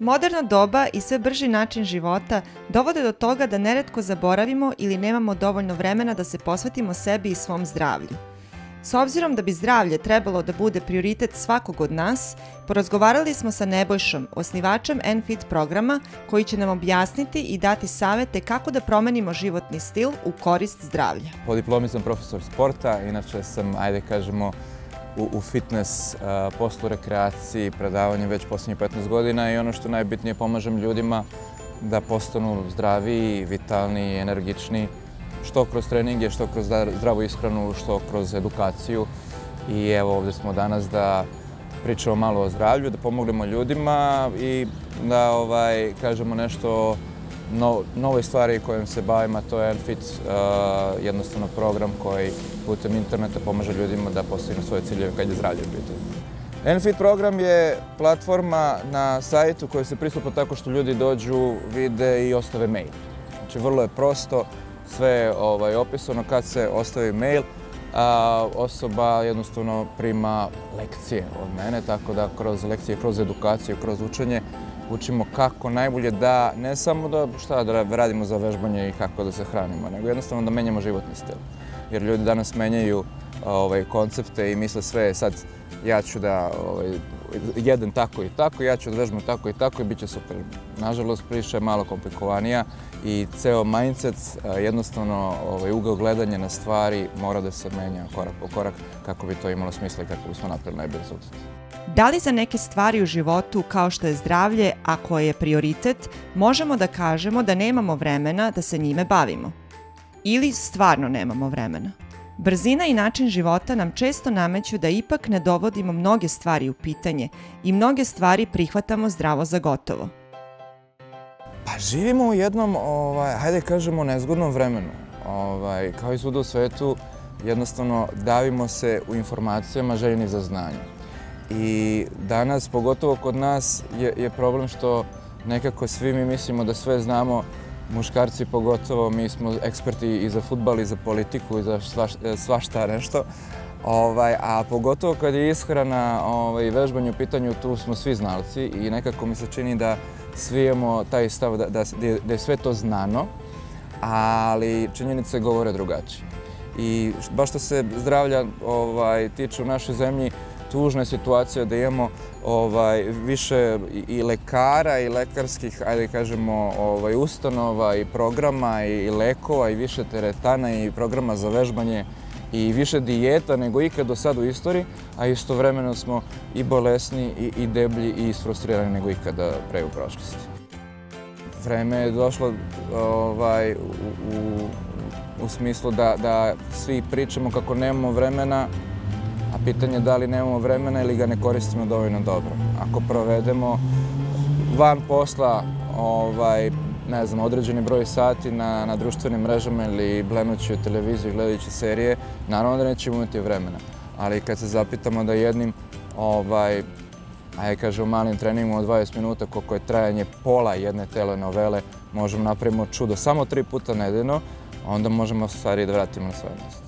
Moderno doba i sve brži način života dovode do toga da neretko zaboravimo ili nemamo dovoljno vremena da se posvetimo sebi i svom zdravlju. S obzirom da bi zdravlje trebalo da bude prioritet svakog od nas, porazgovarali smo sa Nebojšom, osnivačem Enfit programa, koji će nam objasniti i dati savete kako da promenimo životni stil u korist zdravlja. Po diplomi sam profesor sporta, inače sam, ajde kažemo, u, fitness, poslu rekreaciji, predavanje već posljednjih 15 godina i ono što najbitnije pomažem ljudima da postanu zdraviji, vitalniji, energični, što kroz treninge, što kroz zdravu ishranu, što kroz edukaciju. I evo ovdje smo danas da pričamo malo o zdravlju, da pomognemo ljudima i da ovaj, kažemo nešto no, novoj stvari kojom se bavim, a to je Enfit, uh, jednostavno program koji putem interneta pomaže ljudima da postignu svoje ciljeve kad je zdravlje u pitanju. Enfit program je platforma na sajtu koji se pristupa tako što ljudi dođu, vide i ostave mail. Znači vrlo je prosto, sve je ovaj, opisano kad se ostavi mail, a, osoba jednostavno prima lekcije od mene, tako da kroz lekcije, kroz edukaciju, kroz učenje učimo kako najbolje da, ne samo da šta da radimo za vežbanje i kako da se hranimo, nego jednostavno da menjamo životni stil. Jer ljudi danas menjaju ovaj, koncepte i misle sve sad ja ću da ovaj, jedem tako i tako, ja ću da vežbam tako i tako i bit će super. Nažalost, priča je malo komplikovanija i ceo mindset, jednostavno ovaj, ugao gledanja na stvari mora da se menja korak po korak kako bi to imalo smisla i kako bismo napravili najbolji rezultat. Da li za neke stvari u životu kao što je zdravlje, ako je prioritet, možemo da kažemo da nemamo vremena da se njime bavimo? Ili stvarno nemamo vremena? Brzina i način života nam često nameću da ipak ne dovodimo mnoge stvari u pitanje i mnoge stvari prihvatamo zdravo za gotovo. Pa živimo u jednom, ovaj, hajde kažemo, nezgodnom vremenu. Ovaj, kao i svuda u svetu, jednostavno davimo se u informacijama željeni za znanje. I danas, pogotovo kod nas, je, je problem što nekako svi mi mislimo da sve znamo, muškarci pogotovo, mi smo eksperti i za futbal i za politiku i za svašta nešto. Ovaj, a pogotovo kad je ishrana ovaj, i vežbanje u pitanju, tu smo svi znalci i nekako mi se čini da svi imamo taj stav da, da, da je sve to znano, ali činjenice govore drugačije. I baš što se zdravlja ovaj, tiče u našoj zemlji, tužna je situacija da imamo ovaj, više i lekara i lekarskih, ajde kažemo, ovaj, ustanova i programa i lekova i više teretana i programa za vežbanje i više dijeta nego ikad do sada u istoriji, a istovremeno smo i bolesni i, i deblji i isfrustrirani nego ikada pre u prošlosti. Vreme je došlo ovaj, u, u, u smislu da, da svi pričamo kako nemamo vremena, a pitanje je da li nemamo vremena ili ga ne koristimo dovoljno dobro. Ako provedemo van posla ovaj, ne znam, određeni broj sati na, na društvenim mrežama ili blenući u televiziju i gledajući serije, naravno da nećemo imati vremena. Ali kad se zapitamo da jednim, ovaj, ajde kaže u malim treningom od 20 minuta koliko je trajanje pola jedne telenovele, možemo napravimo čudo samo tri puta nedeljno, onda možemo stvari da vratimo na svoje mjesto.